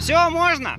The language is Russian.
Все, можно?